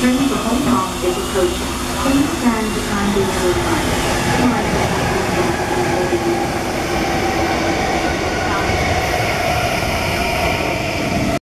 Returning to Hong Kong is approaching. Please stand behind the road.